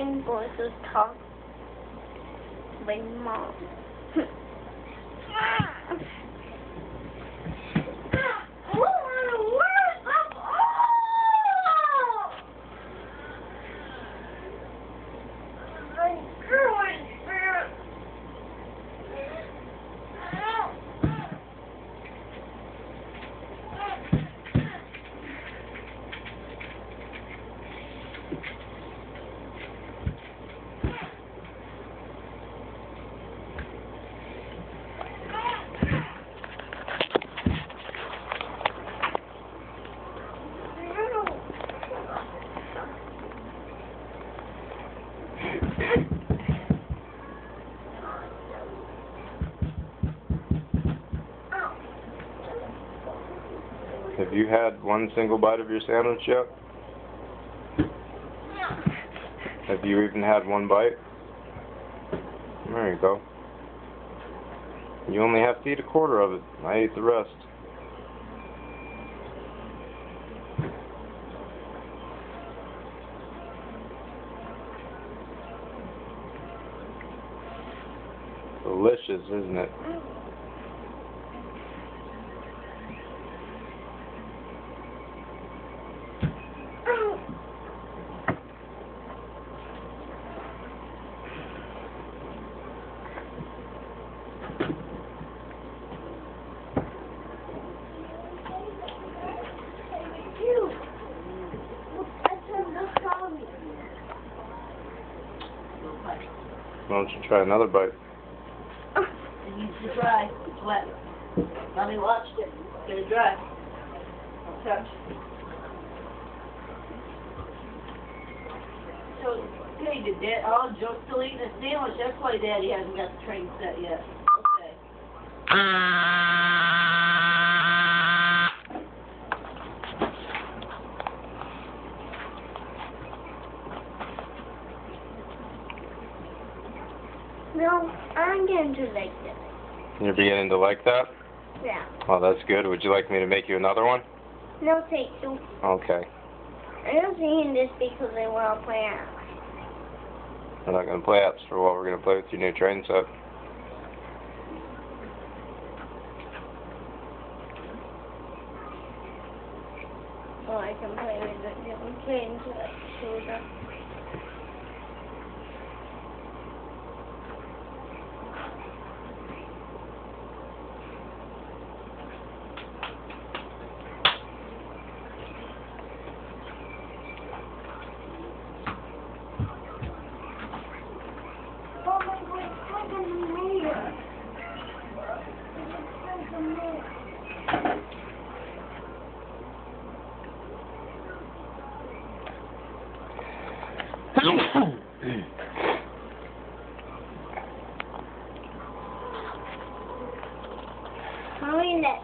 Going to talk with mom. Have you had one single bite of your sandwich yet? Have you even had one bite? There you go. You only have to eat a quarter of it. I ate the rest. Delicious, isn't it? Why don't you try another bite? It needs to dry. It's wet. Mommy watched it. Get it dry. Don't touch. So, hey, did Dad, oh, Joe's still eating a sandwich. That's why Daddy hasn't got the train set yet. Okay. Ah. No, I'm getting to like this. You're beginning to like that? Yeah. Well, that's good. Would you like me to make you another one? No, thank you. Okay. I'm eating this because I want to play out. We're not going to play apps for what. We're going to play with your new train set. So I can play with the different trains like Mommy, that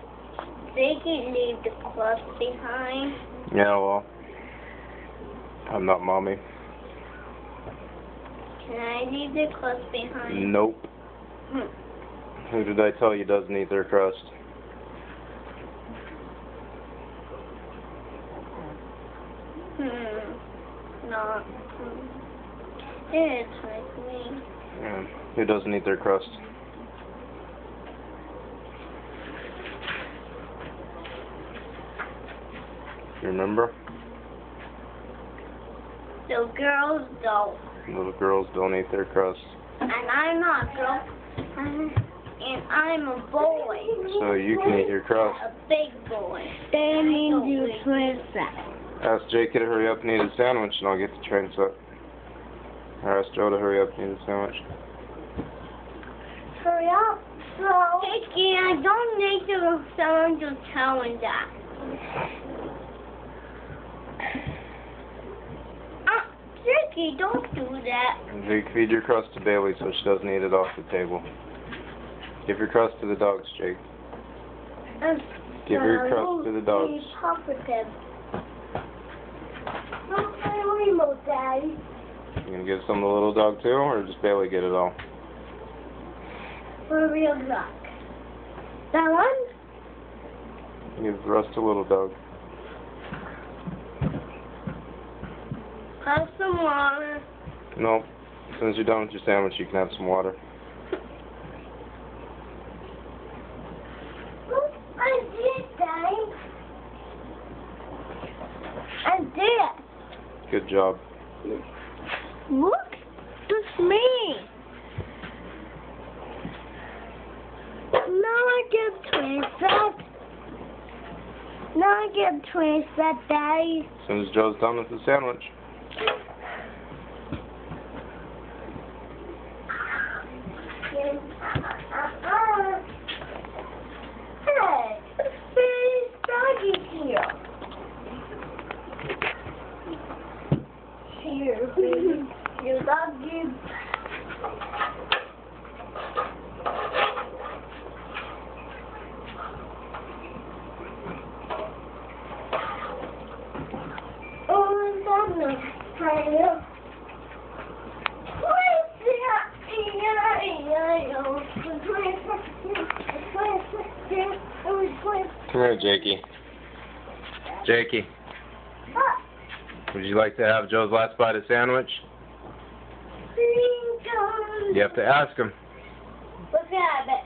they can leave the crust behind. yeah, well, I'm not mommy. Can I leave the crust behind? Nope. Hmm. Who did I tell you doesn't eat their crust? Hmm. Not. It's like me. Yeah. Who doesn't eat their crust? You remember? The girls don't. Little girls don't eat their crust. And I'm not a girl. And I'm a boy. So you can eat your crust. A big boy. They need don't you eat. princess. Ask Jake to hurry up and eat a sandwich and I'll get the train set. Or ask to hurry up and eat a sandwich. Hurry up. So. Hickey, I don't need to someone to tell me that. Ah, Ricky, don't do that. Jake, feed your crust to Bailey so she doesn't eat it off the table. Give your crust to the dogs, Jake. Um, Give your crust to the dogs. Papa them. Not my remote, Daddy. You gonna give some to the little dog too, or just Bailey get it all? For a real luck. That one? Give the rest to little dog. Have some water. Nope. As soon as you're done with your sandwich, you can have some water. I did, Daddy. I did. Good job. Look, it's me. Now I get twisted. Now I get twisted, Daddy. As soon as Joe's done with the sandwich. Hey, there's doggy here. Here, baby. Your doggy. Oh, that's not fair. Come here, Jakey. Jakey, would you like to have Joe's last bite of sandwich? You have to ask him. Look at it.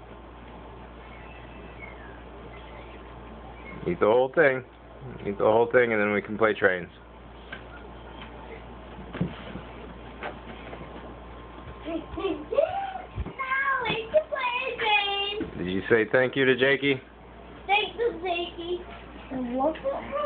Eat the whole thing. Eat the whole thing, and then we can play trains. Now it's the play game. Did you say thank you to Jakey? Thank